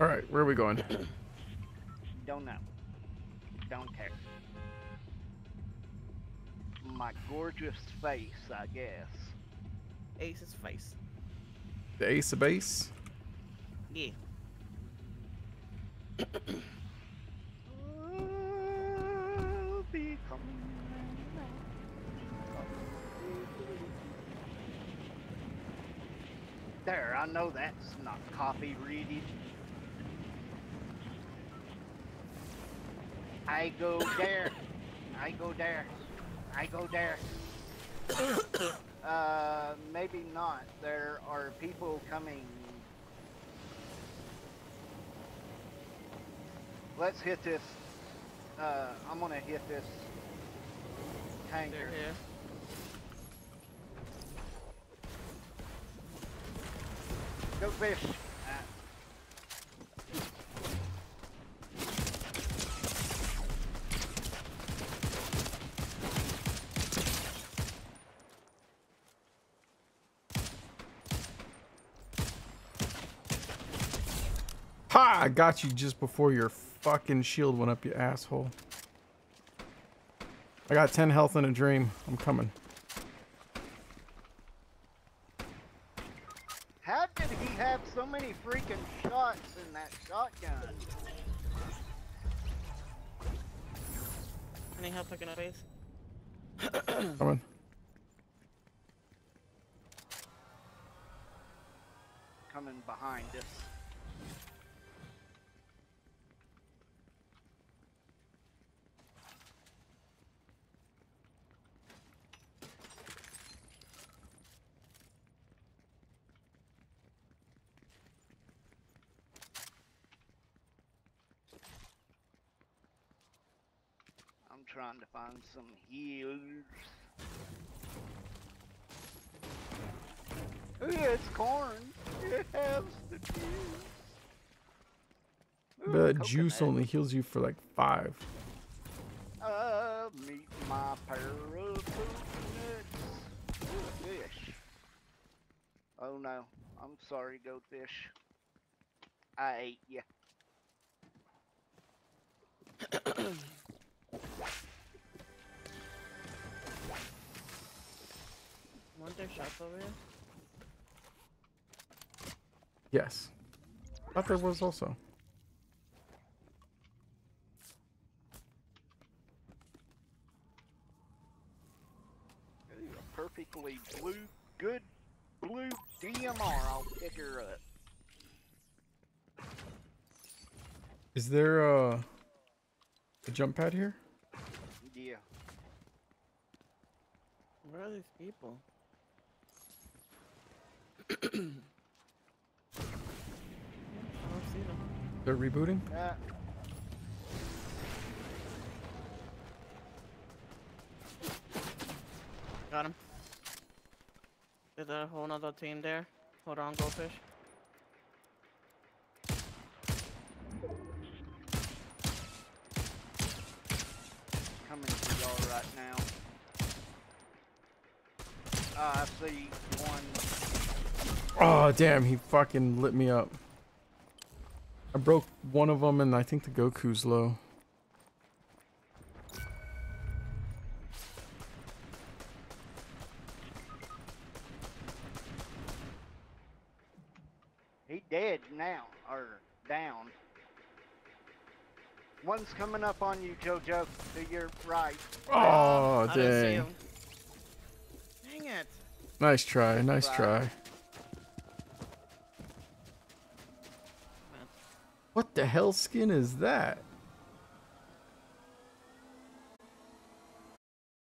All right, where are we going? Don't know. Don't care. My gorgeous face, I guess. Ace's face. The ace of base. Yeah. I'll be coming There, I know that's not copy I go there. I go there. I go there. uh, maybe not. There are people coming. Let's hit this. Uh, I'm gonna hit this tanker. They're. Go fish. Ha! I got you just before your fucking shield went up, you asshole. I got 10 health in a dream. I'm coming. How did he have so many freaking shots in that shotgun? Any help picking up Ace? Coming. Coming behind us. Trying to find some healers. Yeah, it's corn. It has the juice. Ooh, The juice only heals you for like five. Uh, meet my pair of coconuts. Ooh, fish. Oh no, I'm sorry, goatfish. I ate ya. over here? Yes. But there was also. Ooh, a perfectly blue, good blue DMR. I'll pick her up. Is there a, a jump pad here? Yeah. Where are these people? I don't see them. They're rebooting? Uh, Got him. There's a whole nother team there. Hold on, goldfish. coming to y'all right now. Uh, I see one. Oh, damn. He fucking lit me up. I broke one of them and I think the Goku's low. He dead now, or down. One's coming up on you, JoJo, to your right. Oh, I dang. Dang it. Nice try. Nice try. What the hell skin is that?